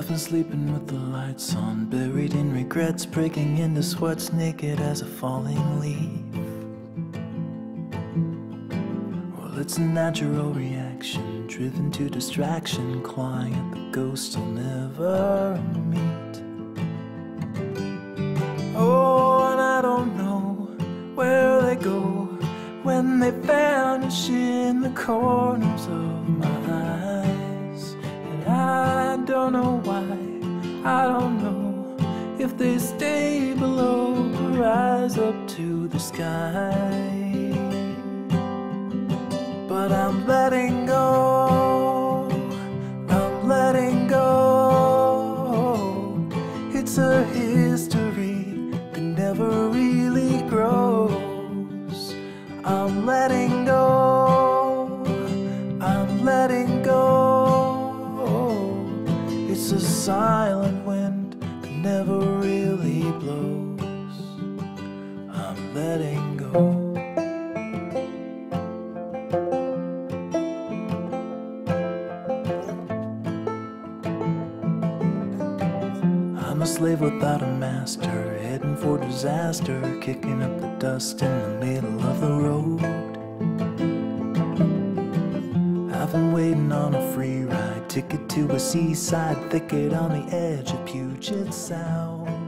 I've been sleeping with the lights on, buried in regrets, breaking into sweats, naked as a falling leaf. Well, it's a natural reaction, driven to distraction, clawing at the ghosts I'll never meet. Oh, and I don't know where they go when they vanish in the corners of my eyes. I don't know if they stay below or rise up to the sky. But I'm letting go, I'm letting go. It's a history that never really grows. I'm letting go, I'm letting go. It's a silent wind that never really blows. I'm letting go. I'm a slave without a master, heading for disaster, kicking up the dust in the middle of the road. I've been waiting on a free ride, ticket to a seaside thicket on the edge of Puget Sound.